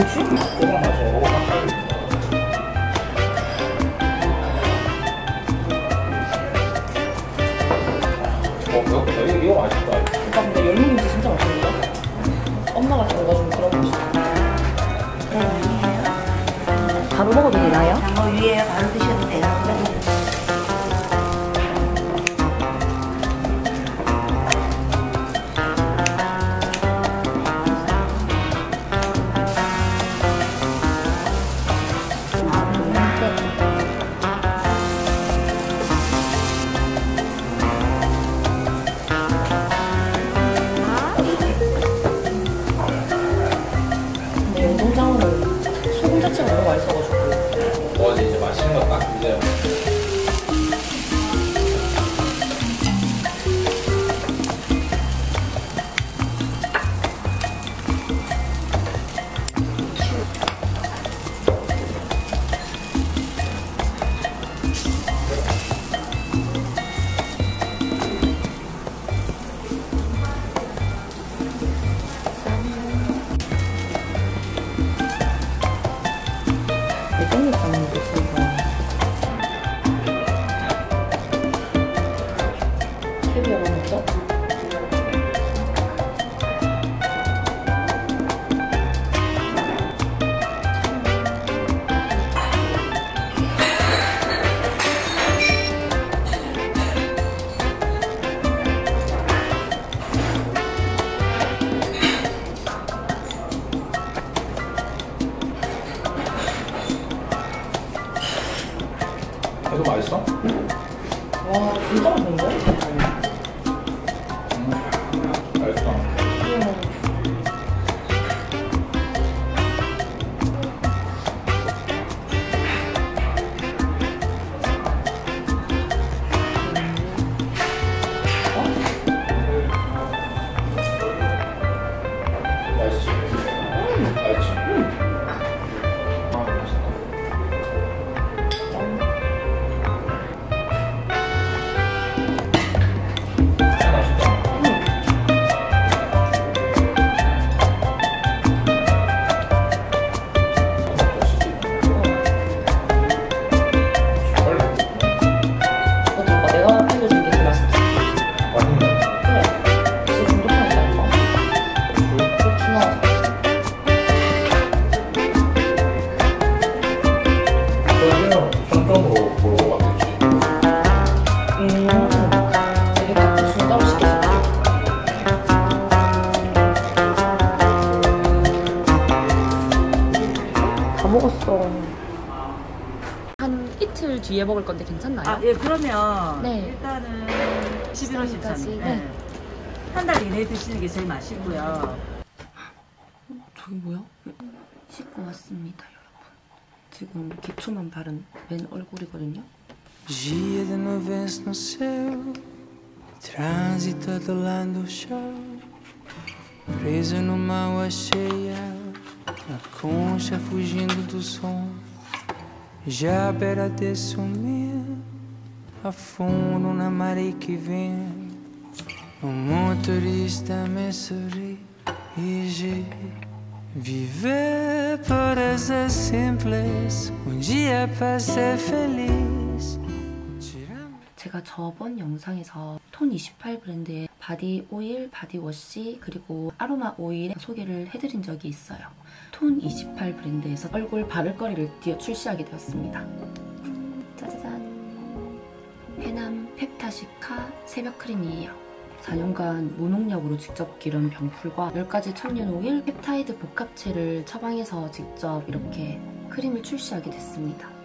включить. 还有什么不喜欢 제일 맛있고요. 저기 뭐야? 씻고 왔습니다, 여러분. 지금 기초만 바른 맨 얼굴이거든요. Dia de nuvens no céu, trânsito adolando o chão, preso numa água cheia, a concha fugindo do som. Já beira de sumir, afundo na maré que vem. O motorista me sorri e je Viver parece simples Um dia para ser feliz 제가 저번 영상에서 톤 28 브랜드의 바디 오일, 바디 워시, 그리고 아로마 오일 소개를 해드린 적이 있어요. 톤 28 브랜드에서 얼굴 바를거리를 드디어 출시하게 되었습니다. 짜자잔. 해남 펩타시카 새벽 크림이에요. 4년간 무농약으로 직접 기른 병풀과 10가지 천연 오일, 펩타이드 복합체를 처방해서 직접 이렇게 크림을 출시하게 됐습니다.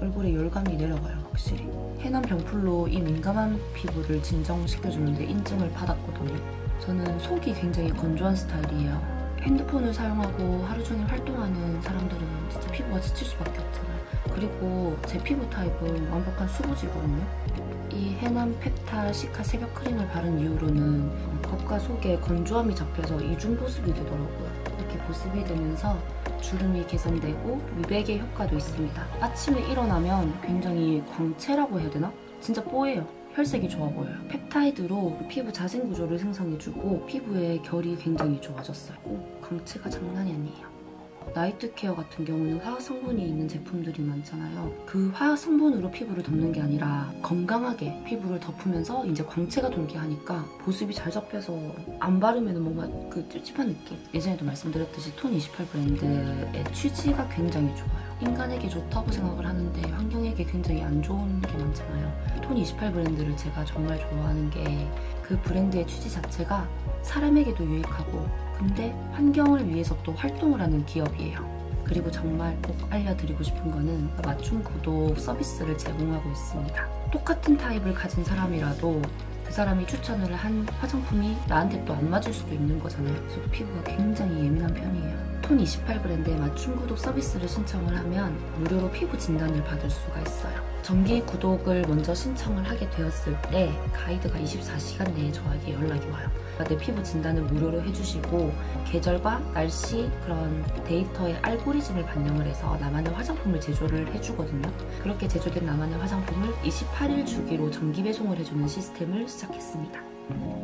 얼굴에 열감이 내려가요 확실히. 해남 병풀로 이 민감한 피부를 진정시켜주는데 인증을 받았거든요. 저는 속이 굉장히 건조한 스타일이에요. 핸드폰을 사용하고 하루 종일 활동하는 사람들은 진짜 피부가 지칠 수밖에 없잖아요. 그리고 제 피부 타입은 완벽한 수부지거든요. 이 해남 펩타 시카 새벽 크림을 바른 이후로는 겉과 속에 건조함이 잡혀서 이중 보습이 되더라고요. 이렇게 보습이 되면서 주름이 개선되고 미백의 효과도 있습니다. 아침에 일어나면 굉장히 광채라고 해야 되나? 진짜 뽀예요. 혈색이 좋아 보여요. 펩타이드로 피부 자생 구조를 생성해주고 피부의 결이 굉장히 좋아졌어요. 오, 광채가 장난이 아니에요. 나이트 케어 같은 경우는 화학 성분이 있는 제품들이 많잖아요. 그 화학 성분으로 피부를 덮는 게 아니라 건강하게 피부를 덮으면서 이제 광채가 돌게 하니까 보습이 잘 잡혀서 안 바르면 뭔가 그 찝찝한 느낌. 예전에도 말씀드렸듯이 톤 28 브랜드의 취지가 굉장히 좋아요. 인간에게 좋다고 생각을 하는데 환경에게 굉장히 안 좋은 게 많잖아요. 톤 28 브랜드를 제가 정말 좋아하는 게 그 브랜드의 취지 자체가 사람에게도 유익하고 근데 환경을 위해서 또 활동을 하는 기업이에요. 그리고 정말 꼭 알려드리고 싶은 거는 맞춤 구독 서비스를 제공하고 있습니다. 똑같은 타입을 가진 사람이라도 그 사람이 추천을 한 화장품이 나한테 또 안 맞을 수도 있는 거잖아요. 저도 피부가 굉장히 예민한 편이에요. 톤 28 브랜드의 맞춤 구독 서비스를 신청을 하면 무료로 피부 진단을 받을 수가 있어요. 정기 구독을 먼저 신청을 하게 되었을 때 가이드가 24시간 내에 저에게 연락이 와요. 내 피부 진단을 무료로 해주시고 계절과 날씨 그런 데이터의 알고리즘을 반영을 해서 나만의 화장품을 제조를 해주거든요. 그렇게 제조된 나만의 화장품을 28일 주기로 정기 배송을 해주는 시스템을 시작했습니다.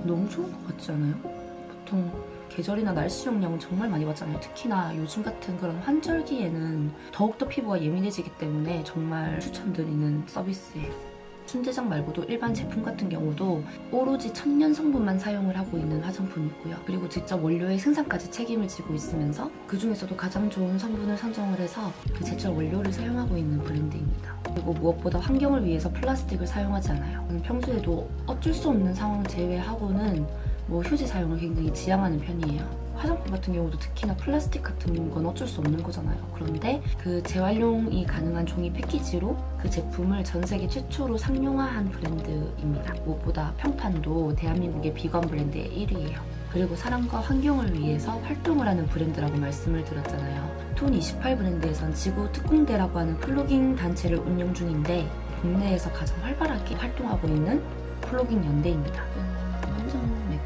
너무 좋은 것 같지 않아요? 보통 계절이나 날씨 영향은 정말 많이 받잖아요. 특히나 요즘 같은 그런 환절기에는 더욱더 피부가 예민해지기 때문에 정말 추천드리는 서비스예요. 순대장 말고도 일반 제품 같은 경우도 오로지 천년 성분만 사용을 하고 있는 화장품이고요. 그리고 직접 원료의 생산까지 책임을 지고 있으면서 그 중에서도 가장 좋은 성분을 선정을 해서 그 제철 원료를 사용하고 있는 브랜드입니다. 그리고 무엇보다 환경을 위해서 플라스틱을 사용하지 않아요. 평소에도 어쩔 수 없는 상황 제외하고는 뭐 휴지 사용을 굉장히 지향하는 편이에요. 화장품 같은 경우도 특히나 플라스틱 같은 건 어쩔 수 없는 거잖아요. 그런데 그 재활용이 가능한 종이 패키지로 그 제품을 전 세계 최초로 상용화한 브랜드입니다. 무엇보다 평판도 대한민국의 비건 브랜드의 1위예요. 그리고 사람과 환경을 위해서 활동을 하는 브랜드라고 말씀을 드렸잖아요. 톤28 브랜드에선 지구 특공대라고 하는 플로깅 단체를 운영 중인데 국내에서 가장 활발하게 활동하고 있는 플로깅 연대입니다.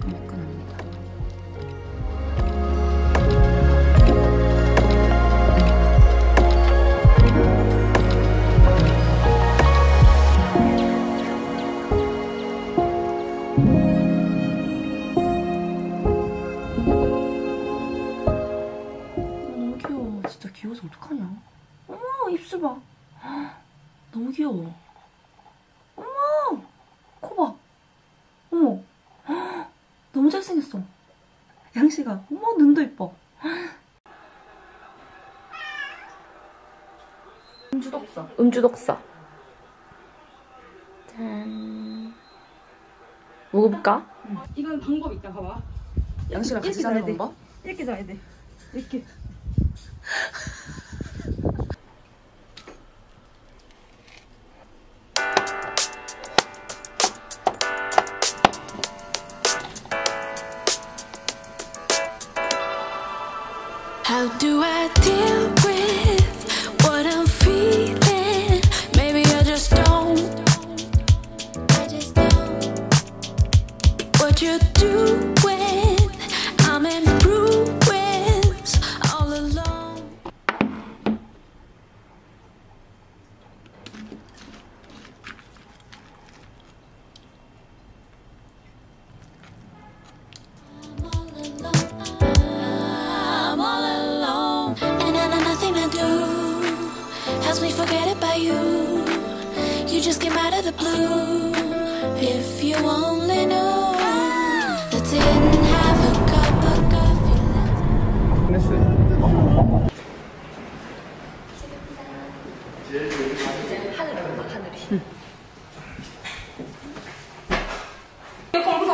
매끈매끈합니다. 너무 귀여워. 진짜 귀여워서 어떡하냐. 입술 봐. 너무 귀여워. 어머! 코 봐. 어머. 너무 잘생겼어. 양씨가. 어머, 눈도 이뻐. 음주독서. 음주독서. 짠. 먹어볼까? 이건 방법 있다 봐봐 양씨랑 같이 돼. 방법? 이렇게 자야 돼 이렇게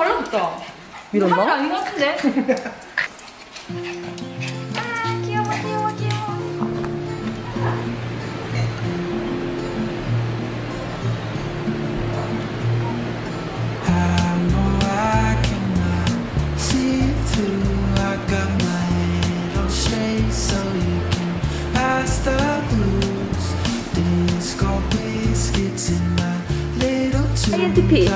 달라졌다. 밀었나? 아닌 것 같은데? Pipi.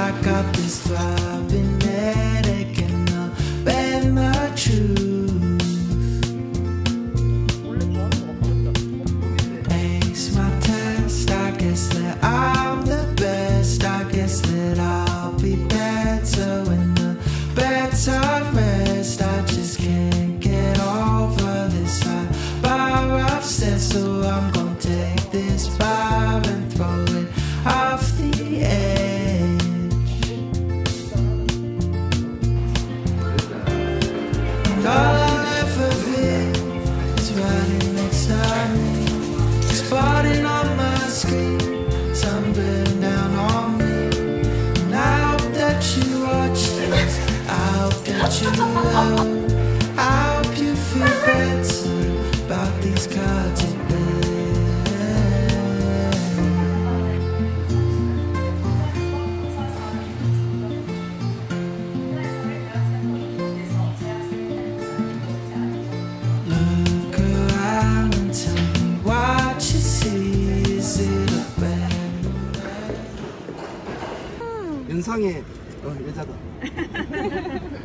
연상의 어, 여자다.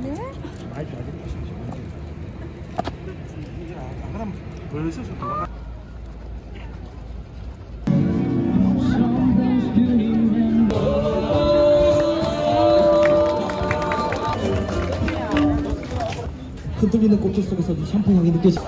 네? 안 그러면 벌써 좀 도망가. 흔들리는 꽃길 속에서 이 샴푸 향이 느껴지.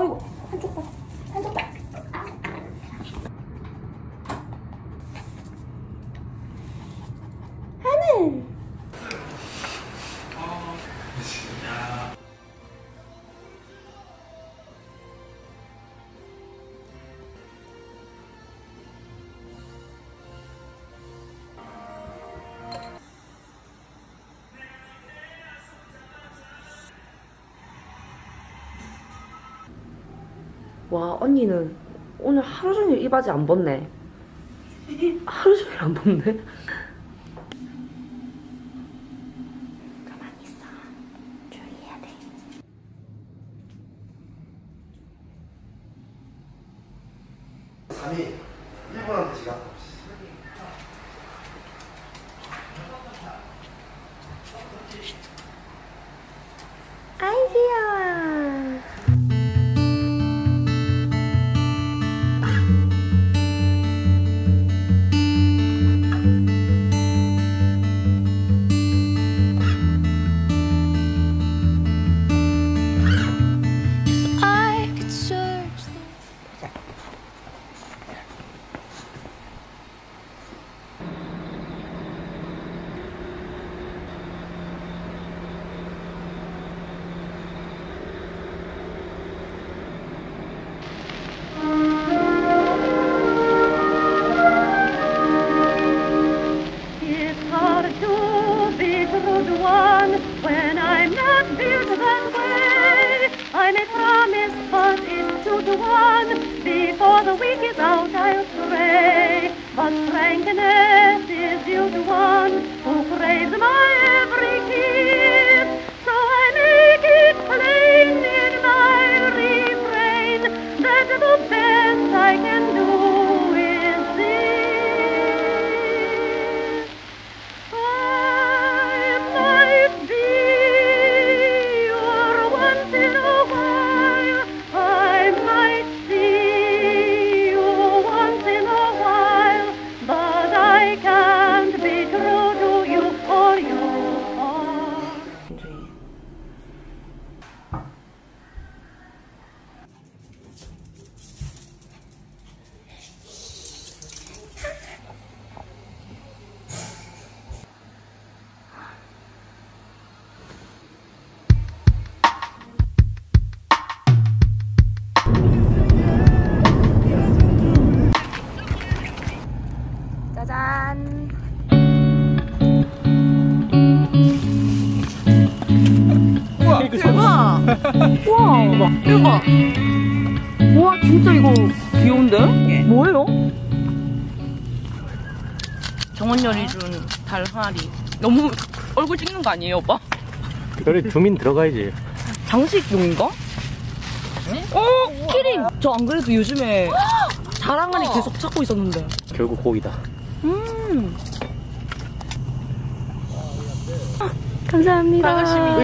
어이구, 한쪽 봐. 한쪽 봐. 와 언니는 오늘 하루 종일 이 바지 안 벗네. 하루 종일 안 벗네? 가만히 있어. 주의해야 돼. 아니 일본한테 지가 아이 대박. 우와, 진짜 이거 귀여운데? 뭐예요? 정원열이 준 달화리. 너무 얼굴 찍는 거 아니에요, 오빠? 그래 주민 들어가야지. 장식용인가? 어, 키링! 저 안 그래도 요즘에 자랑하니 계속 찾고 있었는데. 결국 고기다. 음. 감사합니다. 요거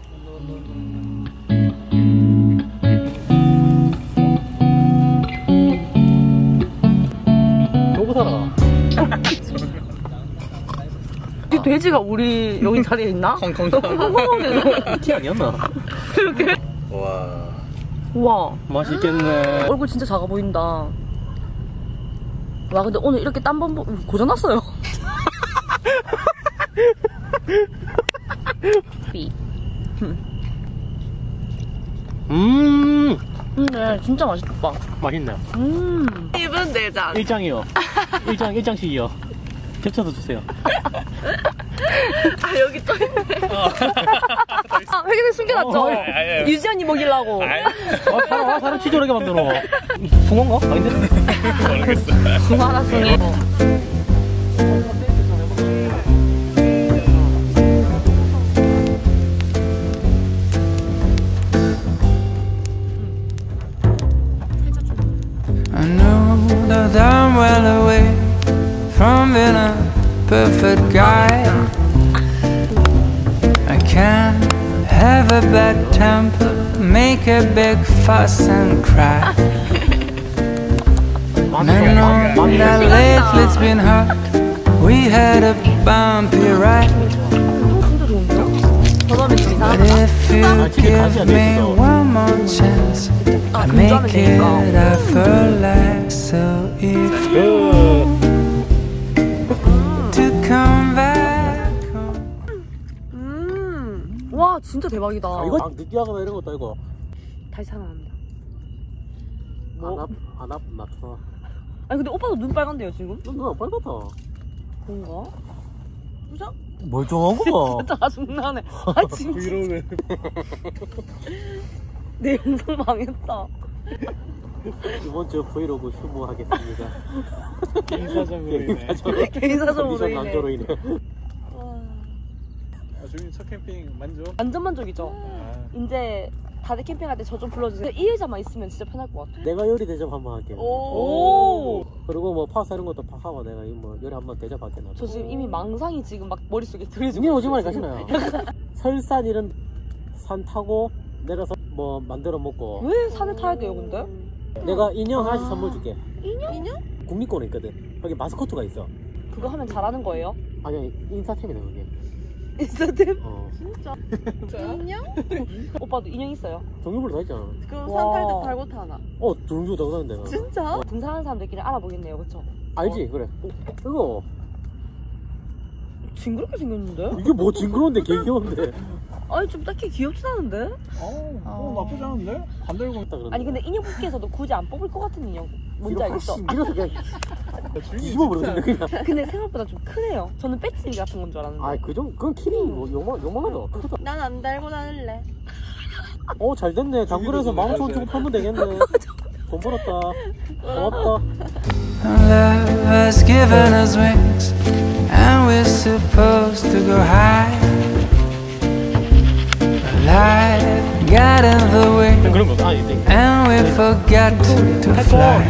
돼지가 우리 여기 자리에 있나? 콩콩콩. 콩콩콩. 티 아니었나? 이렇게. 와 우와. 맛있겠네. 얼굴 진짜 작아 보인다. 와, 근데 오늘 이렇게 땀번 보- 고장났어요. 삐. 음 근데 진짜 맛있다, 오빠. 맛있네. 음. 입은 내장. 일장이요. 일장 일장씩이요. 겹쳐서 주세요. 아, 여기 또 있네. 아, 회계대 숨겨놨죠? 어, 아니, 아니, 아니. 유지 언니 먹이려고. 아 사람 아, 사람 치졸하게 만들어. 붕어인가? 아닌데? 모르겠어. 중화라송이. fuss and cry. And I know that lately it's been hard. We had a bumpy ride. 저번에 좀 But 이상하다. if you give me one more chance, I make it effortless. So if you to come back home. 음. 와, 진짜 대박이다. 이거 느끼하거나 이런 것도 아니고. 다시 살아난다. 안 아프 안 아프 나타. 아니, 근데 오빠도 눈 빨간데요, 지금? 누나 빨갛다. 뭔가? 부자? 멀쩡한 거 봐. 짜증나네. 아, 진짜. 이러면 내 영상 망했다. 이번 주 브이로그 휴무하겠습니다. 개인 사정으로 인해 개인 사정으로 컨디션 인해. 난조로 인해. 아, 주민 첫 캠핑 만족? 완전 만족이죠. 아, 이제 다들 캠핑할 때 저 좀 불러주세요. 이 의자만 있으면 진짜 편할 것 같아. 내가 요리 대접 한번 할게. 오. 그리고 뭐 파스 이런 것도 파 하고 내가 뭐 요리 한번 대접할게 나. 저 지금 이미 망상이 지금 막 머릿속에 그려지고 님 오지 말이. 가시나요? 설산 이런 산 타고 내려서 뭐 만들어 먹고. 왜 산을 타야 돼요, 근데? 내가 인형 하나씩 선물 줄게. 인형? 인형? 국민권에 있거든. 거기 마스코트가 있어. 그거 하면 잘하는 거예요? 아니 아니 인사템이네 그게. 인스타템? 어. 오빠도 인형 있어요? 종류별로 다 있잖아. 그럼 산탈 때 달고 타나? 어 종류 다 가는데. 나. 진짜? 등산하는 사람들끼리 알아보겠네요, 그쵸? 알지 그래. 이거 징그럽게 생겼는데? 이게 뭐 징그러운데 개 귀여운데. 아니 좀 딱히 귀엽진 않은데? 어, 어, 나쁘지 않은데? 안 들고 있다 그러는데. 아니 근데 인형 뽑기에서도 굳이 안 뽑을 것 같은 인형 뭔지 알겠어? 밀어서 그냥 뒤집어 버리는데 그냥. 근데 생각보다 좀 크네요 저는 배지 같은 건 줄 알았는데 아 그 정 그건 키링 뭐 요만 요만하다. 크다. 난 안 달고 다닐래. 어 잘 됐네. 장그래서 만 오천 주고 팔면 되겠네. 돈 벌었다. 고맙다. Love has given us wings, and we're supposed to go high. But life got in the way, 그런 거 아니, 땡. and we forgot to fly.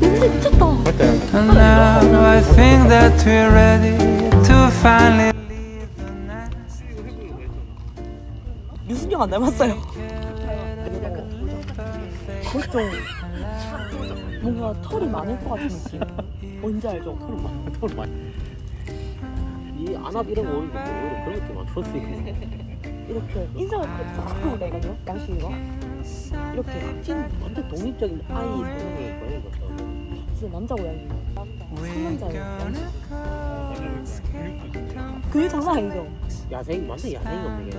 냄새 미쳤다. 맞다. And now I think that we're ready to finally leave the nest. 유순영 안 닮았어요. 좀 뭔가 털이 많을 것 같은 느낌. 뭔지 알죠? 돈 많이. 이 안압 이런 거 오는데 뭐 오히려 그런 것도 많던데. 이렇게 인상을 탁 하고 되거든요. 양식이가 이렇게 찐 완전 독립적인 아이 성향의 고양이 같다. 진짜 남자 고양이. 상남자예요. 그게 장난 아니죠? 야생 완전 야생 없는 게.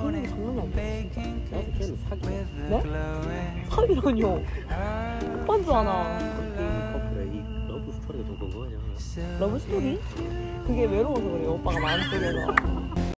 그게 장난이? 진짜. 나도 걔는 사기. 네? 사기라뇨. 오빠인 줄 아나. 이 커플의 이 러브 스토리가 좀 궁금하냐. 러브 스토리? 그게 외로워서 그래요. 오빠가 마음속에서.